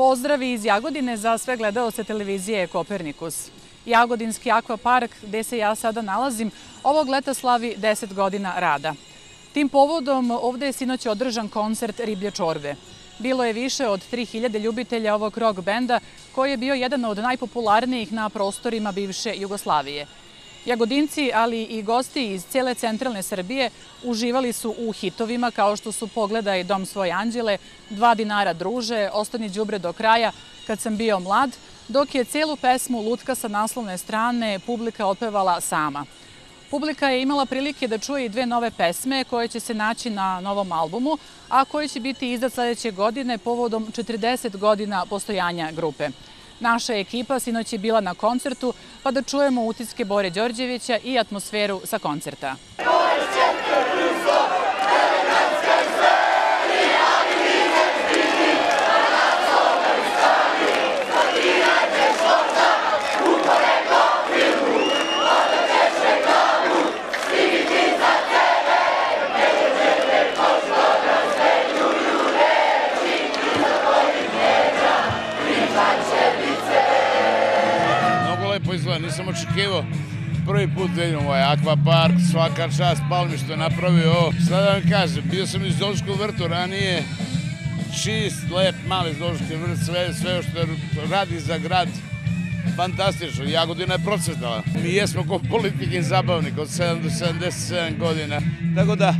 Pozdravi iz Jagodine za sve gledalce televizije Kopernikus. Jagodinski akvapark, gde se ja sada nalazim, ovog leta slavi 10 godina rada. Tim povodom ovde je sinoć održan koncert Riblje čorbe. Bilo je više od 3000 ljubitelja ovog rock benda, koji je bio jedan od najpopularnijih na prostorima bivše Jugoslavije. Jagodinci, ali i gosti iz cele centralne Srbije uživali su u hitovima kao što su Pogledaj dom svoje anđele, Dva dinara druže, Ostani đubre do kraja, Kad sam bio mlad, dok je celu pesmu Lutka sa naslovne strane publika otpevala sama. Publika je imala prilike da čuje i dve nove pesme koje će se naći na novom albumu, a koji će biti izdat sledeće godine povodom 40 godina postojanja grupe. Naša ekipa sinoć je bila na koncertu, pa da čujemo utiske Bore Đorđevića i atmosferu sa koncerta. Nisam očekivao prvi put da idem ovaj akvapark, svaka čast Palmi što je napravio. Sada da vam kažem, bio sam iz Zoološkog vrtu ranije, čist, lep, mali Zoološki vrt, sve, sve što radi za grad, fantastično. Jagodina je procvetala. Mi jesmo ko politikin zabavnik od 7 do 77 godina. Tako da,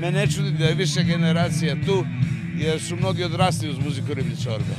me ne čudi da je više generacija tu, jer su mnogi odrasli uz muziku Riblje čorbe.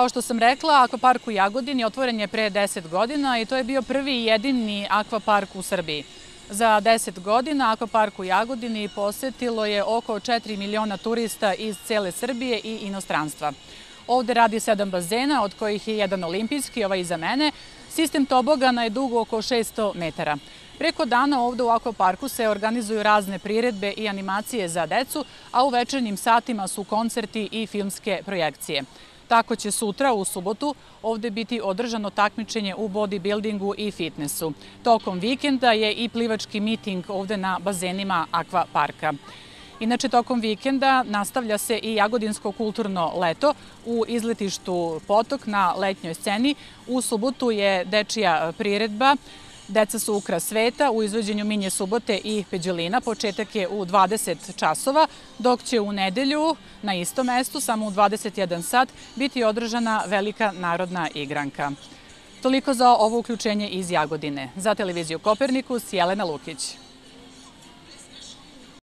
Kao što sam rekla, akvapark u Jagodini otvoren je pre 10 godina i to je bio prvi i jedini akvapark u Srbiji. Za 10 godina akvapark u Jagodini posetilo je oko 4 miliona turista iz cele Srbije i inostranstva. Ovde radi sedam bazena, od kojih je jedan olimpijski, ovaj iza mene. Sistem tobogana je dug oko 600 metara. Preko dana ovde u akvaparku se organizuju razne priredbe i animacije za decu, a u večernjim satima su koncerti i filmske projekcije. Tako će sutra, u subotu, ovde biti održano takmičenje u bodybuildingu i fitnessu. Tokom vikenda je i plivački miting ovde na bazenima akvaparka. Inače, tokom vikenda nastavlja se i Jagodinsko kulturno leto u izletištu Potok na letnjoj sceni. U subotu je dečija priredba Deca su ukra sveta u izvođenju Minje subote i Peđelina. Početak je u 20 časova, dok će u nedelju na istom mestu, samo u 21 sat, biti održana velika narodna igranka. Toliko za ovo uključenje iz Jagodine. Za televiziju Kopernikus, Jelena Lukić.